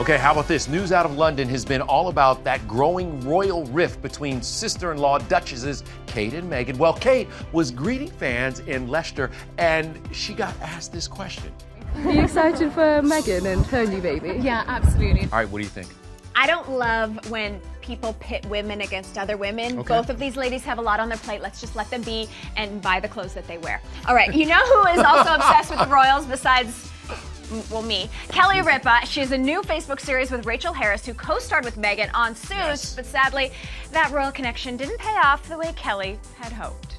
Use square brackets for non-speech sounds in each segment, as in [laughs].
Okay, how about this? News out of London has been all about that growing royal rift between sister in law Duchesses Kate and Meghan. Well, Kate was greeting fans in Leicester and she got asked this question. Are you excited for Meghan and her new baby? Yeah, absolutely. All right, what do you think? I don't love when people pit women against other women. Okay. Both of these ladies have a lot on their plate. Let's just let them be and buy the clothes that they wear. All right, you know who is also [laughs] obsessed with the royals besides well, me. Kelly Ripa. She has a new Facebook series with Rachael Harris, who co-starred with Meghan on Suits, Yes. but sadly, that royal connection didn't pay off the way Kelly had hoped.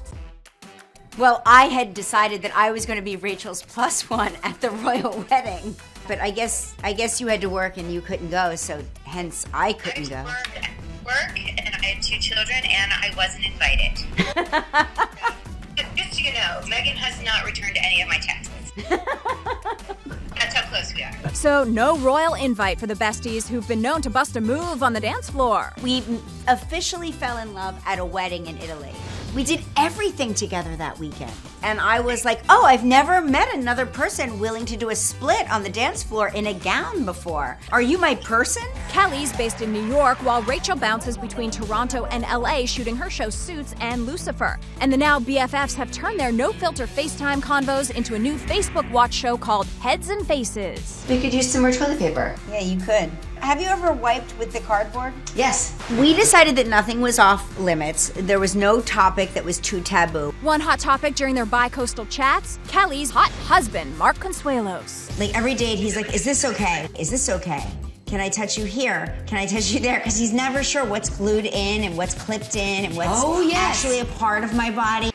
Well, I had decided that I was going to be Rachael's plus one at the royal [laughs] wedding. But I guess I guess you had to work and you couldn't go, so hence I I couldn't had go. to work, work, and I had two children, and I wasn't invited. [laughs] But Just so you know, Meghan has not returned any of my texts. [laughs] So, no royal invite for the besties who've been known to bust a move on the dance floor. We officially fell in love at a wedding in Italy. We did everything together that weekend. And I was like, oh, I've never met another person willing to do a split on the dance floor in a gown before. Are you my person? Kelly's based in New York, while Rachael bounces between Toronto and LA shooting her show Suits and Lucifer. And the now BFFs have turned their no filter FaceTime convos into a new Facebook watch show called Heads and Faces. We could use some more toilet paper. Yeah, you could. Have you ever wiped with the cardboard? Yes. We decided that nothing was off limits. There was no topic that was too taboo. One hot topic during their bi coastal chats Kelly's hot husband, Mark Consuelos. Like every date, he's like, Is this okay? Is this okay? Can I touch you here? Can I touch you there? Because he's never sure what's glued in and what's clipped in and what's Oh, yes. actually a part of my body.